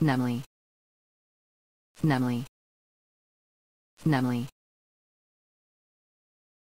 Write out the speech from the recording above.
numbly numbly numbly